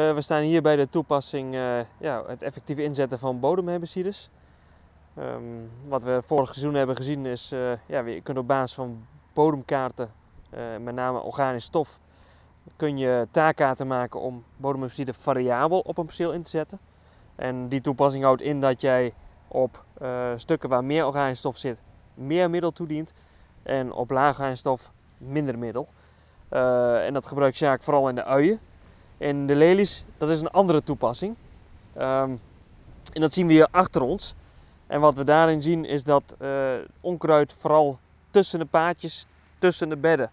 Uh, we staan hier bij de toepassing uh, ja, het effectieve inzetten van bodemherbicides. Um, wat we vorig seizoen hebben gezien is, uh, ja, je kunt op basis van bodemkaarten, met name organisch stof, kun je taakkaarten maken om bodemherbicide variabel op een perceel in te zetten. En die toepassing houdt in dat jij op stukken waar meer organisch stof zit, meer middel toedient en op laag organisch stof minder middel. en dat gebruikt Sjaak vooral in de uien. En de lelies, dat is een andere toepassing. Um, en dat zien we hier achter ons. En wat we daarin zien is dat uh, onkruid vooral tussen de paadjes, tussen de bedden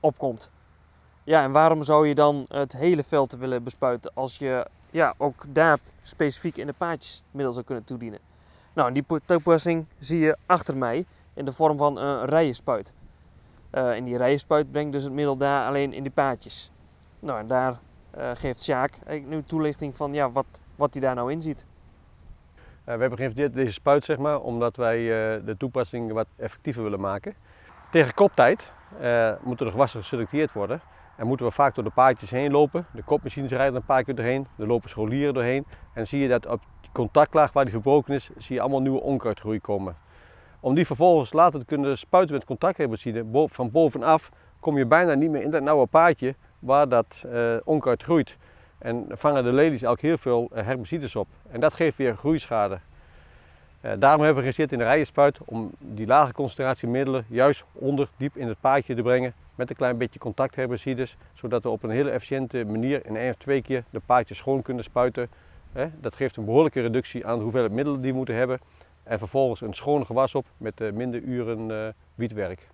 opkomt. Ja, en waarom zou je dan het hele veld willen bespuiten als je ja, ook daar specifiek in de paadjes middel zou kunnen toedienen? Nou, die toepassing zie je achter mij in de vorm van een rijenspuit. Uh, en die rijenspuit brengt dus het middel daar alleen in die paadjes. Nou, en daar geeft Sjaak nu toelichting van ja, wat, wat hij daar nou in ziet. Uh, we hebben geïnvesteerd deze spuit zeg maar, omdat wij de toepassing wat effectiever willen maken. Tegen koptijd moeten de gewassen geselecteerd worden en moeten we vaak door de paadjes heen lopen. De kopmachines rijden een paar keer doorheen, er lopen scholieren doorheen en zie je dat op die contactlaag waar die verbroken is, zie je allemaal nieuwe onkruidgroei komen. Om die vervolgens later te kunnen spuiten met contactherbicide van bovenaf, kom je bijna niet meer in dat nauwe paadje waar dat uh, onkruid groeit. En vangen de lelies ook heel veel uh, herbicides op. En dat geeft weer groeischade. Uh, daarom hebben we gezet in de rijenspuit om die lage concentratie middelen juist onder diep in het paadje te brengen met een klein beetje contactherbicides, zodat we op een hele efficiënte manier in één of twee keer de paadjes schoon kunnen spuiten. Dat geeft een behoorlijke reductie aan de hoeveelheid middelen die we moeten hebben en vervolgens een schoon gewas op met minder uren wietwerk.